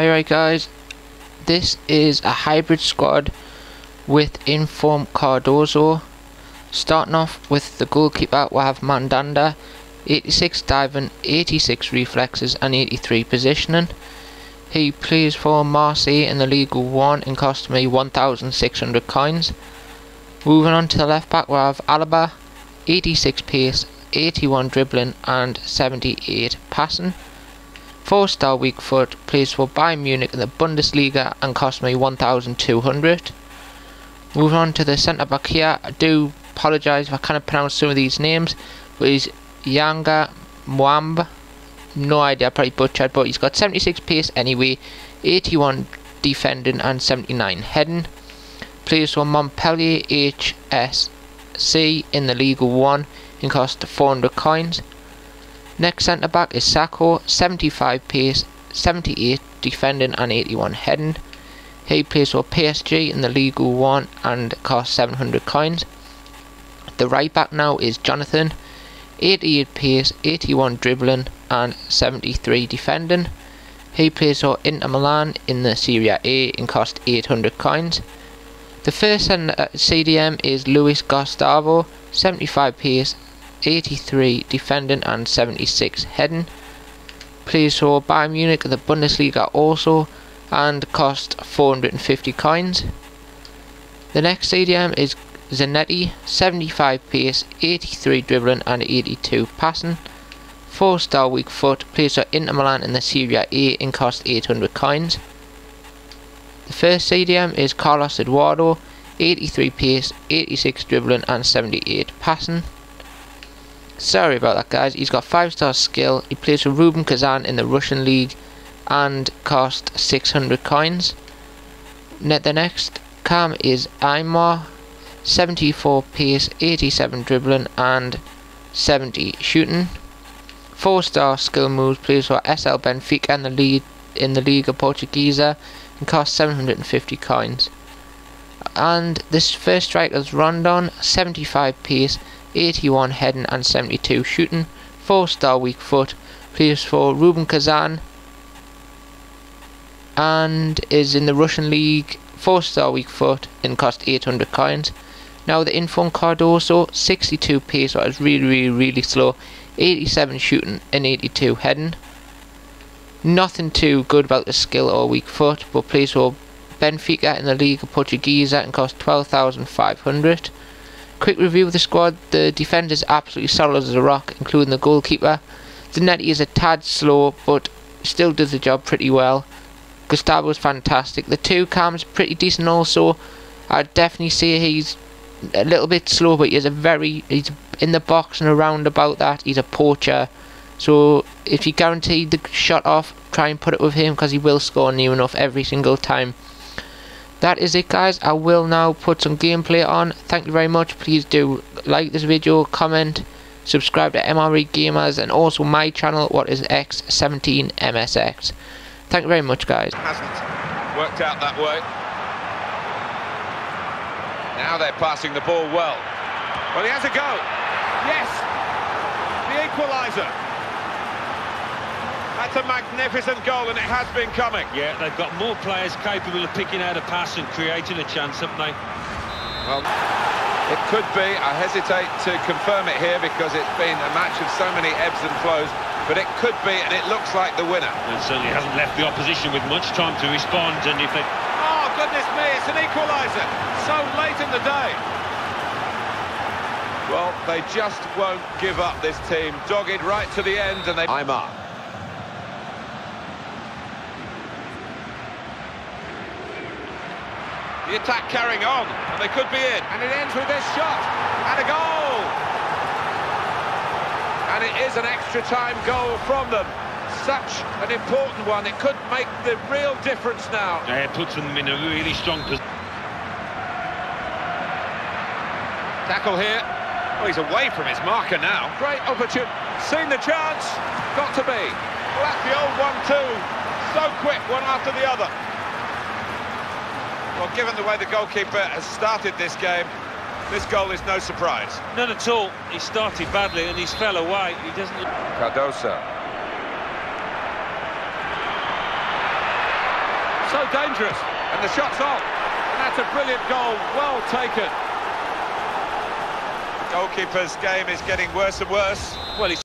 Alright guys, this is a hybrid squad with Inform Cardozo. Starting off with the goalkeeper, we have Mandanda, 86 diving, 86 reflexes and 83 positioning. He plays for Marseille in the League 1 and cost me 1,600 coins. Moving on to the left back, we have Alaba, 86 pace, 81 dribbling and 78 passing. 4 star weak foot, plays for Bayern Munich in the Bundesliga and cost me 1200. Move on to the centre back here, I do apologise if I can't pronounce some of these names, but he's Yanga Mwamba. No idea, I probably butchered, but he's got 76 pace anyway, 81 defending and 79 heading. Plays for Montpellier HSC in the League 1 and cost 400 coins. Next centre back is Sakho, 75 pace, 78 defending and 81 heading. He plays for PSG in the League 1 and costs 700 coins. The right back now is Jonathan, 88 pace, 81 dribbling and 73 defending. He plays for Inter Milan in the Serie A and costs 800 coins. The first CDM is Luis Gustavo, 75 pace, 83 defending and 76 heading. Plays for Bayern Munich the Bundesliga also and cost 450 coins. The next CDM is Zanetti, 75 pace, 83 dribbling and 82 passing. 4 star weak foot, plays for Inter Milan in the Serie A and cost 800 coins. The first CDM is Carlos Eduardo, 83 pace, 86 dribbling and 78 passing. Sorry about that guys, he's got 5 star skill, he plays for Rubin Kazan in the Russian league and cost 600 coins. Net The next cam is Aimar, 74 pace, 87 dribbling and 70 shooting. 4 star skill moves, plays for SL Benfica in the lead in the Liga Portuguesa and costs 750 coins. And this first striker is Rondon, 75 pace, 81 heading and 72 shooting, 4 star weak foot, plays for Rubin Kazan and is in the Russian league, 4 star weak foot and cost 800 coins. Now the Inform Cardozo, 62 pace, so it's really really really slow, 87 shooting and 82 heading. Nothing too good about the skill or weak foot, but plays for Benfica in the league Liga Portuguesa and cost 12,500. Quick review of the squad. The defender is absolutely solid as a rock, including the goalkeeper. The Zanetti is a tad slow, but still does the job pretty well. Gustavo is fantastic. The two cams pretty decent also. I'd definitely say he's a little bit slow, but he's a very he's in the box and around about that. He's a poacher. So if you guarantee the shot off, try and put it with him because he will score near enough every single time that is it guys. I will now put some gameplay on. Thank you very much. Please do like this video comment subscribe to mre gamers and also my channel what is x17 msx thank you very much guys. Hasn't worked out that way. Now they're passing the ball well. Well he has a go. Yes. The equalizer that's a magnificent goal, and it has been coming. Yeah, they've got more players capable of picking out a pass and creating a chance, haven't they? Well, it could be. I hesitate to confirm it here because it's been a match of so many ebbs and flows, but it could be, and it looks like the winner. And certainly hasn't left the opposition with much time to respond, and if they... Oh, goodness me, it's an equaliser. So late in the day. Well, they just won't give up, this team. Dogged right to the end, and they... Aimar. The attack carrying on, and they could be in. And it ends with this shot, and a goal! And it is an extra time goal from them. Such an important one. It could make the real difference now. Yeah, it puts them in a really strong position. Tackle here. Oh, he's away from his marker now. Great opportunity. Seen the chance. Got to be. Well, that's the old one-two. So quick, one after the other. Well, given the way the goalkeeper has started this game, this goal is no surprise. None at all. He started badly and he's fell away. He doesn't... Cardozo. So dangerous. And the shot's on. And that's a brilliant goal. Well taken. The Goalkeeper's game is getting worse and worse. Well, he's